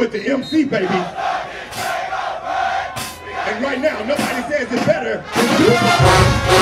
with the MC, baby. And right now, nobody says it better